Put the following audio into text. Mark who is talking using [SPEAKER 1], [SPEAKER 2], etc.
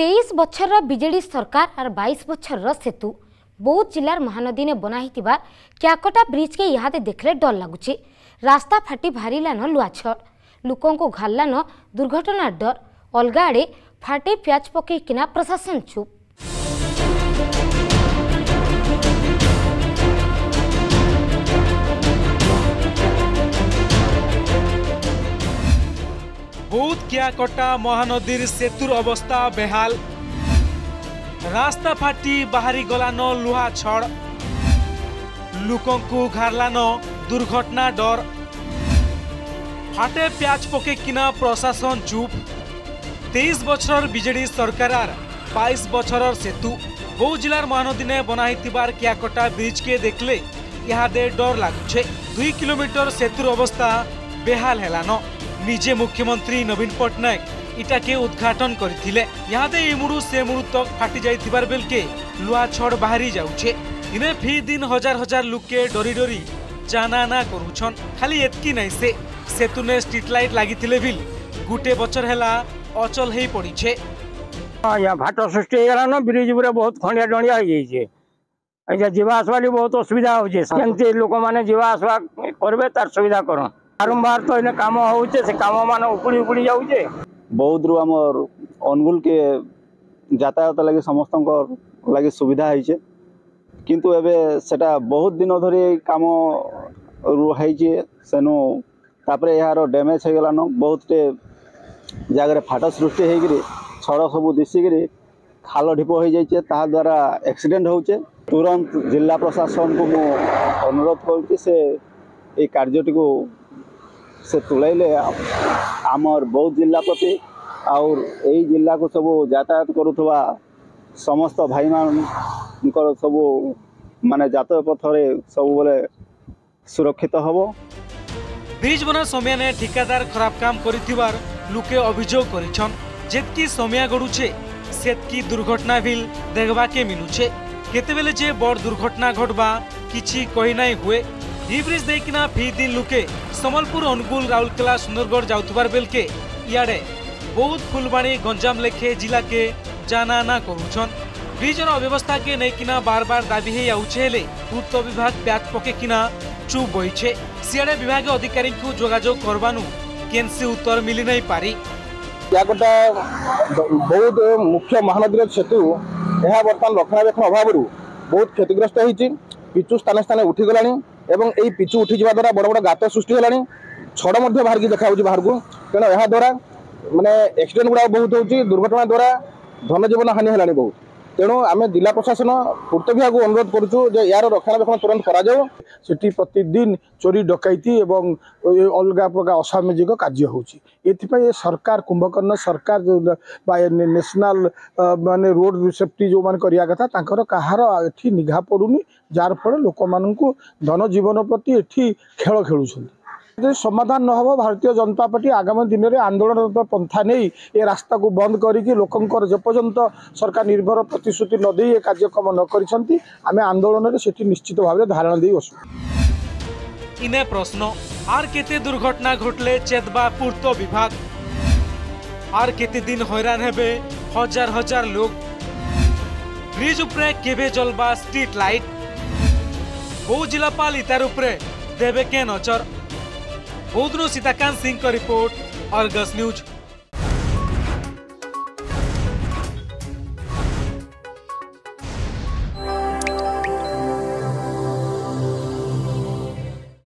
[SPEAKER 1] তেইশ বছরের বিজেডি সরকার আর বাইশ বছরের সেতু বৌদ্ধ জেলার মহানদী নে বনা হয়েছে ক্যাকটা ব্রিজকে ইহাতে দেখলে ডর লাগুছে রাস্তা ফাটি ভারিলান লুয়াছড় লোকঙ্কু ঘারলান দুর্ঘটনার ডর অলগা আড়ে ফাটি প্যাচ পকাইকিনা প্রশাসন
[SPEAKER 2] চুপ কিয়াকটা মহানদীর সেতুর অবস্থা বেহাল রাস্তা ফাটি বাহারি গলান লুহা ছড় লোকঙ্কু ঘাড়লান দুর্ঘটনা ডর হাটে প্যাচ পকে কিনা প্রশাসন চুপ তেইশ বছর বিজেডি সরকার বাইশ বছর সেতু বৌ জেলার মহানদীনে বনাই কিয়াকটা ব্রিজকে দেখলে ইহাদে ডর লাগুছে দুই কিলোমিটর সেতুর অবস্থা বেহাল হেলান ନିଜେ ମୁଖ୍ୟମନ୍ତ୍ରୀ ନବୀନ ପଟ୍ଟନାୟକ ଇଟାକେ ଉଦ୍ଘାଟନ କରିଥିଲେ ଇହାଦେ ଇମୁଡ଼ୁ ସେ ମୁଡ଼ୁ ତକ୍ ଫାଟି ଯାଇଥିବାର ବେଲକେ ଲୁହା ଛଡ଼ ବାହାରି ଯାଉଛେ ଦିନେ ଫି ଦିନ ହଜାର ହଜାର ଲୁକେ ଡରି ଡରି ଜାନାନା କରୁଛନ୍ ଖାଲି ଏତକି ନାଇଁ ସେ ସେତୁନେ ଷ୍ଟ୍ରିଟ୍ ଲାଇଟ୍ ଲାଗିଥିଲେ ବିଲ୍ ଗୋଟେ ବଛର ହେଲା ଅଚଲ ହେଇ ପଡ଼ିଛେ
[SPEAKER 3] ଆଜ୍ଞା ଭାଟ ସୃଷ୍ଟି ହେଇଗଲାନ ବ୍ରିଜ୍ ଉପରେ ବହୁତ ଖଣ୍ଡିଆ ଡଣ୍ଡିଆ ହେଇଯାଇଛେ ଆଜ୍ଞା ଯିବା ଆସିବା ଲାଗି ବହୁତ ଅସୁବିଧା ହଉଛେ କେମିତି ଲୋକମାନେ ଯିବା ଆସିବା କରିବେ ତାର ସୁବିଧା କରନ୍ ବାରମ୍ବାର ତ ଏଇନେ କାମ આવું ସେ କାମ ઉપડી ઉપડી જવું ଯାଉଛେ
[SPEAKER 4] ବୌଦ୍ଧରୁ ଆମର ଅନୁଗୁଳକେ ଯାତାୟାତ ଲାଗି ସମସ୍ତଙ୍କର ଲାଗି ସୁବିଧା ହେଇଛେ କିନ୍ତୁ ଏବେ ସେଟା ବହୁତ ଦିନ ଧରି କାମ ହେଇଛେ ସେନୁ ତାପରେ ଏହାର ଡ୍ୟାମେଜ୍ ହେଇଗଲାନ ବହୁତଟେ ଜାଗାରେ ଫାଟ ସୃଷ୍ଟି ହେଇକିରି ଛଡ଼ ସବୁ ଦିଶିକିରି ଖାଲ ଢିପ ହେଇଯାଇଛେ ତାହାଦ୍ୱାରା ଏକ୍ସିଡ଼େଣ୍ଟ ଆକ୍ସିଡେଣ୍ଟ ହେଉଛେ ତୁରନ୍ତ ଜିଲ୍ଲା ପ୍ରଶାସନକୁ ମୁଁ ଅନୁରୋଧ କରୁଛି ସେ ଏଇ କାର୍ଯ୍ୟଟିକୁ ସେ ତୁଳାଇଲେ ଆମର ବୌଦ୍ଧ ଜିଲ୍ଲା ପ୍ରତି ଆଉ ଏଇ ଜିଲ୍ଲାକୁ ସବୁ ଯାତାୟାତ କରୁଥିବା ସମସ୍ତ ଭାଇମାନଙ୍କର ସବୁ ମାନେ ଜାତୀୟ ପଥରେ ସବୁବେଳେ ସୁରକ୍ଷିତ ହେବ
[SPEAKER 2] ବ୍ରିଜ୍ ବନା ସମିଆନେ ଠିକାଦାର ଖରାପ କାମ କରିଥିବାର ଲୋକେ ଅଭିଯୋଗ କରିଛନ୍ ଯେତ୍କି ସମିଆ ଗଡ଼ୁଛେ ସେତ୍କି ଦୁର୍ଘଟଣା ବିଲ୍ ଦେଖ୍ବାକେ ମିଲୁଛେ କେତେବେଳେ ଯେ ବଡ଼ ଦୁର୍ଘଟଣା ଘଟ୍ବା କିଛି କହିନାହିଁ ହୁଏ ইভ্রিজ দেইকিনা ফি দিন লুকে সম্বলপুর অনুগুল রাউরকেলা সুন্দরগড় যাওয়ার বেলকে ইয়াড়ে বৌদ্ধ ফুলবাণী গঞ্জাম লেখে জিলাকে জানা না করুছন ব্রিজর অব্যবস্থাকে নেইকিনা বারবার দাবি হয়ে আউছে হলে পূর্ত বিভাগ প্যাচ পকে কিনা চুপ বইছে সিয়াড়ে বিভাগীয় অধিকারী যোগাযোগ করবানু কেনসি উত্তর মিলি নাই পারি
[SPEAKER 5] ଏହା ଗୋଟେ ବହୁତ ମୁଖ୍ୟ ମହାନଦୀର ସେତୁ ଏହା ବର୍ତ୍ତମାନ ରକ୍ଷଣାବେକ୍ଷଣ ଅଭାବରୁ ବହୁତ କ୍ଷତିଗ୍ରସ୍ତ ହୋଇଛି ପିଚୁ ସ୍ଥାନେ ସ୍ଥାନେ ଉଠିଗଲାଣି এবং ଏହି ପିଚୁ ଉଠିଯିବା ଦ୍ୱାରା ବଡ଼ ବଡ଼ ଗାତ ସୃଷ୍ଟି ହେଲାଣି ଛଡ଼ ମଧ୍ୟ ବାହାରିକି ଦେଖାଯାଉଛି ବାହାରକୁ ତେଣୁ ଏହାଦ୍ୱାରା ମାନେ ଆକ୍ସିଡେଣ୍ଟ ଗୁଡ଼ାକ ବହୁତ ହେଉଛି ଦୁର୍ଘଟଣା ଦ୍ୱାରା ଧନଜୀବନ ହାନି ହେଲାଣି ବହୁତ ତେଣୁ ଆମେ ଜିଲ୍ଲା ପ୍ରଶାସନ ପୂର୍ତ୍ତ ବିଭାଗକୁ ଅନୁରୋଧ କରୁଛୁ ଯେ ଏହାର ରକ୍ଷଣାବେକ୍ଷଣ ତୁରନ୍ତ କରାଯାଉ ସେଠି ପ୍ରତିଦିନ ଚୋରି ଡକାଇତି ଏବଂ ଅଲଗା ପ୍ରକାର ଅସାମାଜିକ କାର୍ଯ୍ୟ ହେଉଛି ଏଥିପାଇଁ ସରକାର କୁମ୍ଭକର୍ଣ୍ଣ ସରକାର ବା ନ୍ୟାସନାଲ ମାନେ ରୋଡ଼ ସେଫ୍ଟି ଯେଉଁମାନେ କରିବା କଥା ତାଙ୍କର କାହାର ଏଠି ନିଘା ପଡ଼ୁନି ଯାହାର ଫଳରେ ଲୋକମାନଙ୍କୁ ଧନଜୀବନ ପ୍ରତି ଏଠି ଖେଳ ଖେଳୁଛନ୍ତି যদি সমাধান নহব ভারতীয় জনতা পার্টি আগামী দিনের আন্দোলনরত পন্থা নেই এ রাস্তাকে বন্ধ করিকি লোকঙ্কর যেপর্যন্ত সরকার নির্ভর প্রতিশ্রুতি নদী এ কার্যক্রম ন করেছেন আমি আন্দোলনের সেটি নিশ্চিত ভাবে ধারণা দিয়ে আসু
[SPEAKER 2] ইনে প্রশ্ন আর কেতে দুর্ঘটনা ঘটলে চেতবা পূর্ত বিভাগ আর কেতে দিন হইরান হবে হাজার হাজার লোক ব্রিজ উপরে কেবে জলবা স্ট্রিট লাইট বৌ জেলাপাল ইতার উপরে দেবে কে নজর ओदनू सीताकांत सिंह का रिपोर्ट अर्गस न्यूज